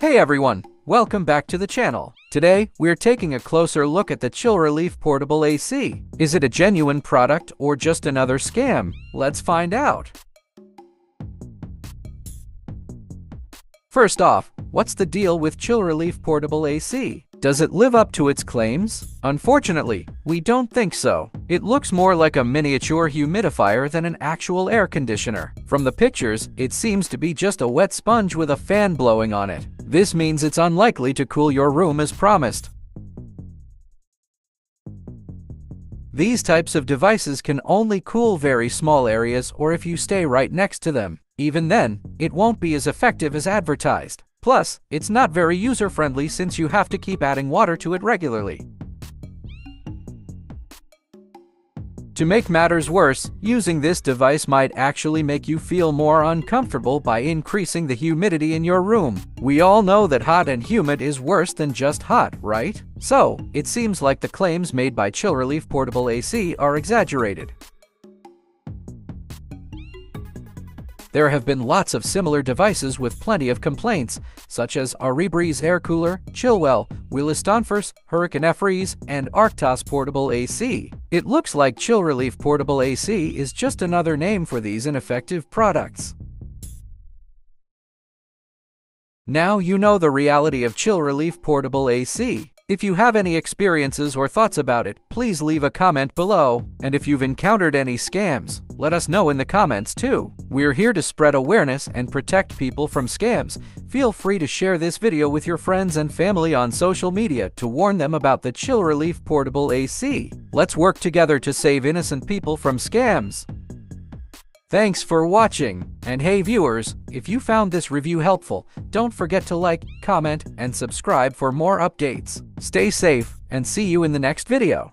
Hey everyone, welcome back to the channel. Today, we're taking a closer look at the ChillReleaf Portable AC. Is it a genuine product or just another scam? Let's find out. First off, what's the deal with ChillReleaf Portable AC? Does it live up to its claims? Unfortunately, we don't think so. It looks more like a miniature humidifier than an actual air conditioner. From the pictures, it seems to be just a wet sponge with a fan blowing on it. This means it's unlikely to cool your room as promised. These types of devices can only cool very small areas or if you stay right next to them. Even then, it won't be as effective as advertised. Plus, it's not very user-friendly since you have to keep adding water to it regularly. To make matters worse, using this device might actually make you feel more uncomfortable by increasing the humidity in your room. We all know that hot and humid is worse than just hot, right? So, it seems like the claims made by ChillReleaf Portable AC are exaggerated. There have been lots of similar devices with plenty of complaints, such as Aribreeze Air Cooler, Chillwell, Willis Donfors, Hurricane Freeze, and Arctos Portable AC. It looks like ChillReleaf Portable AC is just another name for these ineffective products. Now you know the reality of ChillReleaf Portable AC. If you have any experiences or thoughts about it, please leave a comment below. And if you've encountered any scams, let us know in the comments too. We're here to spread awareness and protect people from scams. Feel free to share this video with your friends and family on social media to warn them about the ChillReleaf Portable AC. Let's work together to save innocent people from scams. Thanks for watching, and hey viewers, if you found this review helpful, don't forget to like, comment, and subscribe for more updates. Stay safe, and see you in the next video.